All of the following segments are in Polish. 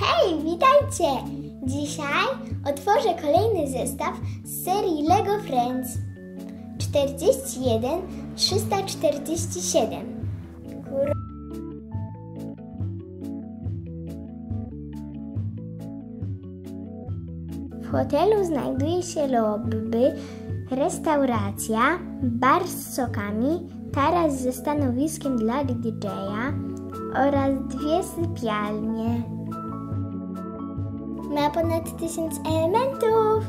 Hej, witajcie! Dzisiaj otworzę kolejny zestaw z serii LEGO Friends 41 347. Kur... W hotelu znajduje się lobby, restauracja, bar z sokami, taras ze stanowiskiem dla DJ-a oraz dwie sypialnie. Ma ponad tysiąc elementów.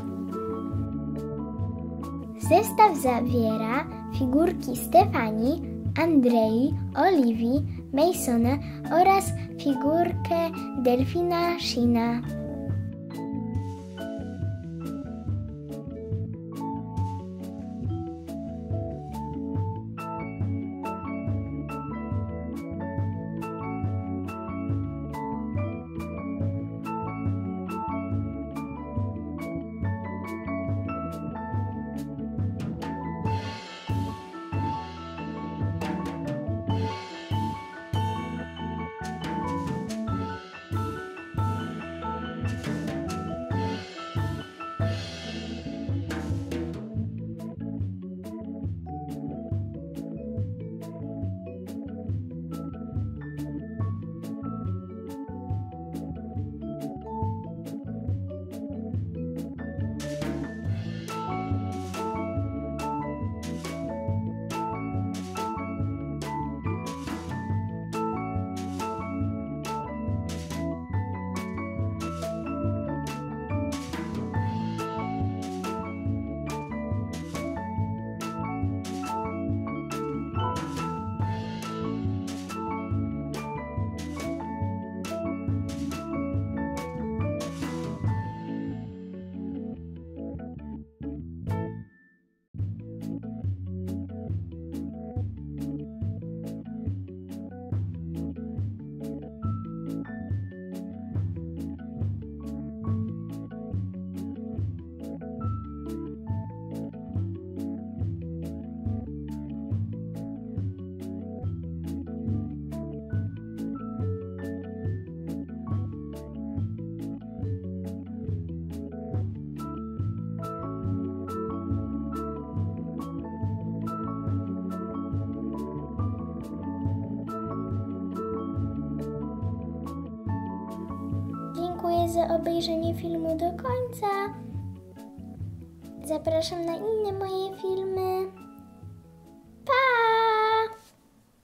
Zestaw zawiera figurki Stefanii, Andrei, Oliwii, Masona oraz figurkę delfina Shina. Za obejrzenie filmu do końca. Zapraszam na inne moje filmy.